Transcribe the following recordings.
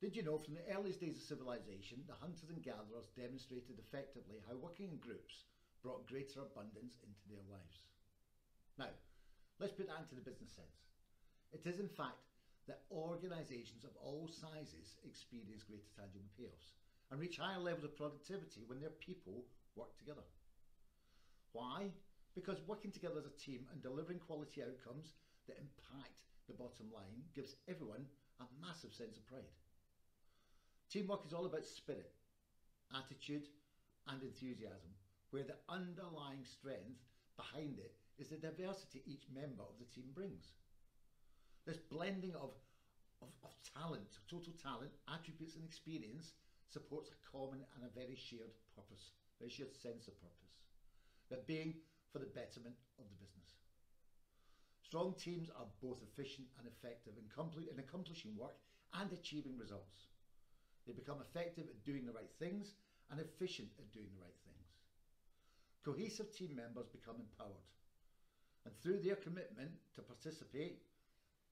Did you know from the earliest days of civilization, the hunters and gatherers demonstrated effectively how working in groups brought greater abundance into their lives? Now, let's put that into the business sense. It is in fact that organisations of all sizes experience greater tangible payoffs and reach higher levels of productivity when their people work together. Why? Because working together as a team and delivering quality outcomes that impact the bottom line gives everyone a massive sense of pride. Teamwork is all about spirit, attitude and enthusiasm, where the underlying strength behind it is the diversity each member of the team brings. This blending of, of, of talent, total talent, attributes and experience supports a common and a very shared purpose, very shared sense of purpose. That being for the betterment of the business. Strong teams are both efficient and effective in, in accomplishing work and achieving results. They become effective at doing the right things and efficient at doing the right things. Cohesive team members become empowered and through their commitment to participate,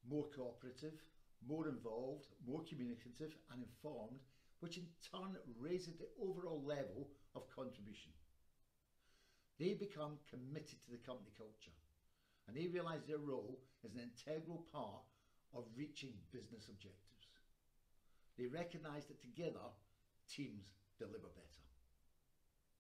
more cooperative, more involved, more communicative and informed, which in turn raises the overall level of contribution. They become committed to the company culture and they realise their role is an integral part of reaching business objectives. They recognise that together, teams deliver better.